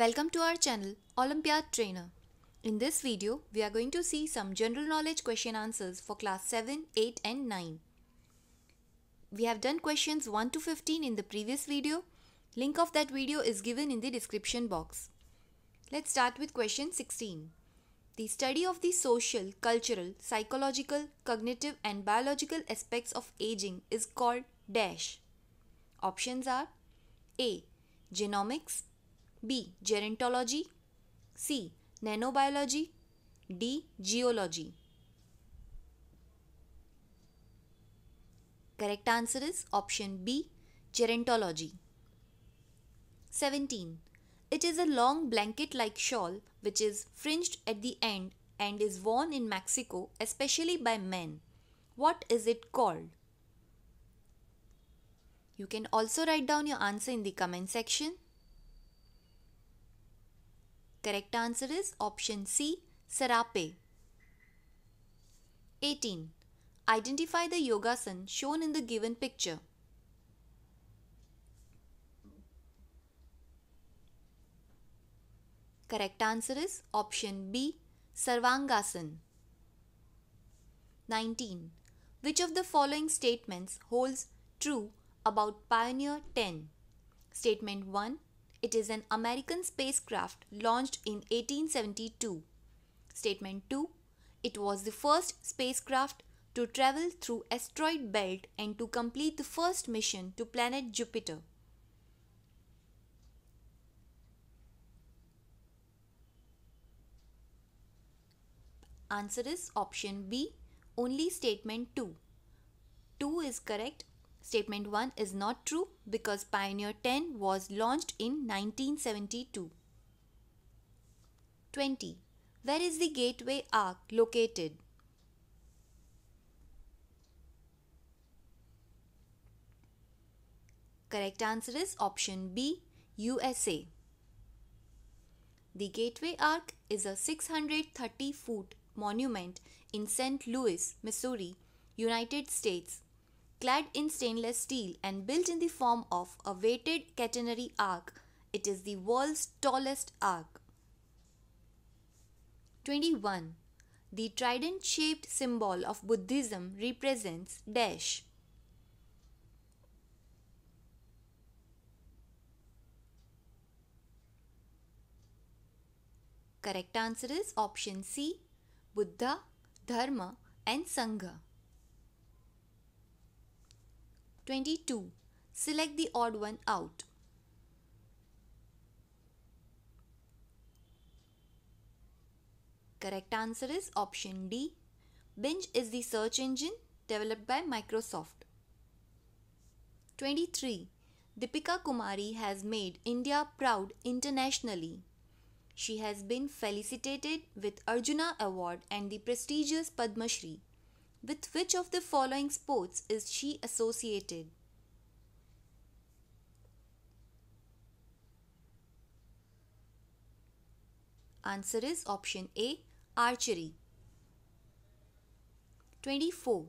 Welcome to our channel Olympiad Trainer. In this video, we are going to see some general knowledge question answers for class 7, 8 and 9. We have done questions 1 to 15 in the previous video. Link of that video is given in the description box. Let's start with question 16. The study of the social, cultural, psychological, cognitive and biological aspects of aging is called dash. Options are A. Genomics B. Gerontology C. Nanobiology D. Geology Correct answer is option B. Gerontology 17. It is a long blanket like shawl which is fringed at the end and is worn in Mexico, especially by men. What is it called? You can also write down your answer in the comment section. Correct answer is option C, Serape. 18. Identify the yogasan shown in the given picture. Correct answer is option B, Sarvangasan. 19. Which of the following statements holds true about Pioneer 10? Statement 1. It is an American spacecraft launched in 1872. Statement 2. It was the first spacecraft to travel through asteroid belt and to complete the first mission to planet Jupiter. Answer is option B, only statement 2. 2 is correct. Statement 1 is not true because Pioneer 10 was launched in 1972. 20. Where is the Gateway Ark located? Correct answer is option B, USA. The Gateway Ark is a 630 foot monument in St. Louis, Missouri, United States, clad in stainless steel and built in the form of a weighted catenary arc. It is the world's tallest arc. 21. The trident shaped symbol of Buddhism represents dash. Correct answer is option C Buddha, Dharma and Sangha. 22. Select the odd one out. Correct answer is option D. Bing is the search engine developed by Microsoft. 23. Deepika Kumari has made India proud internationally. She has been felicitated with Arjuna Award and the prestigious Padma Shri. With which of the following sports is she associated? Answer is option A archery. 24.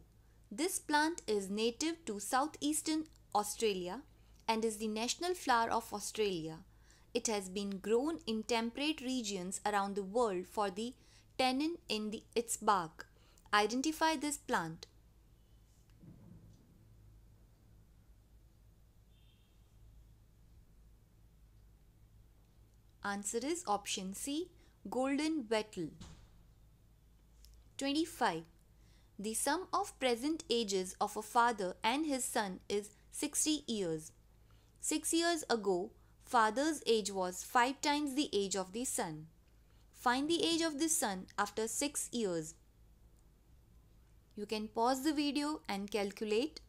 This plant is native to southeastern Australia and is the national flower of Australia. It has been grown in temperate regions around the world for the tannin in the, its bark. Identify this plant. Answer is option C, golden wattle. 25. The sum of present ages of a father and his son is 60 years. 6 years ago, father's age was 5 times the age of the son. Find the age of the son after 6 years. You can pause the video and calculate.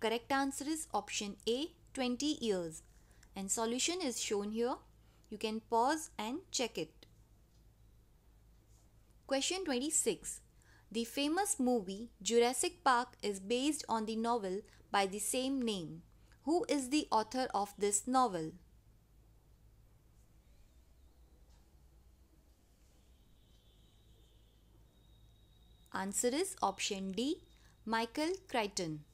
Correct answer is option A 20 years and solution is shown here. You can pause and check it. Question 26. The famous movie Jurassic Park is based on the novel by the same name. Who is the author of this novel? Answer is option D, Michael Crichton.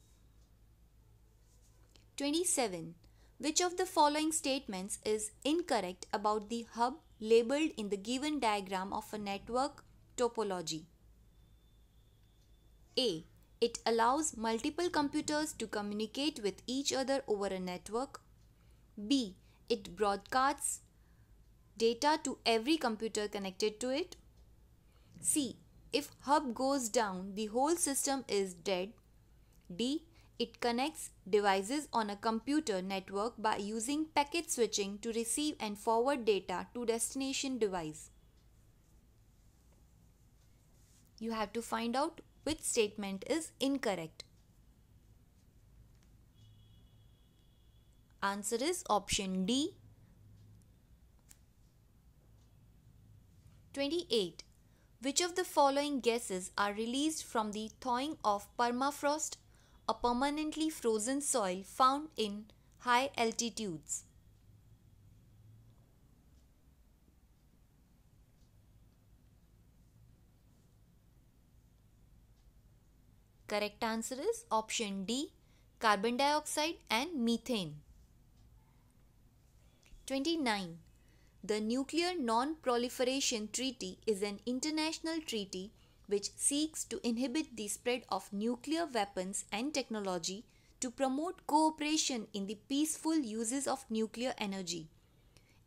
27. Which of the following statements is incorrect about the hub labeled in the given diagram of a network topology? A. It allows multiple computers to communicate with each other over a network. B. It broadcasts data to every computer connected to it. C. If hub goes down, the whole system is dead. D. It connects devices on a computer network by using packet switching to receive and forward data to destination device. You have to find out which statement is incorrect. Answer is option D. 28. Which of the following gases are released from the thawing of permafrost a permanently frozen soil found in high altitudes. Correct answer is option D carbon dioxide and methane. 29. The Nuclear Non-Proliferation Treaty is an international treaty which seeks to inhibit the spread of nuclear weapons and technology to promote cooperation in the peaceful uses of nuclear energy.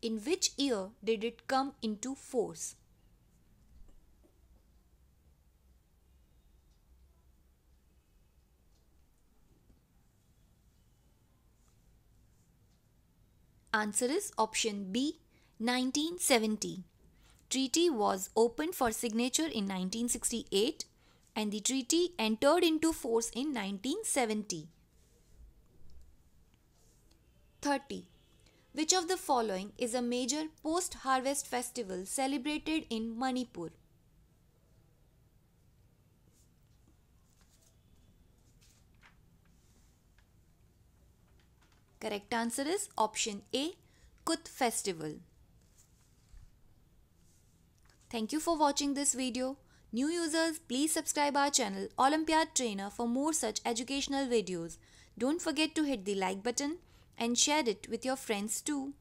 In which year did it come into force? Answer is option B 1970 treaty was opened for signature in 1968 and the treaty entered into force in 1970. 30. Which of the following is a major post-harvest festival celebrated in Manipur? Correct answer is option A, Kut festival. Thank you for watching this video. New users, please subscribe our channel Olympiad Trainer for more such educational videos. Don't forget to hit the like button and share it with your friends too.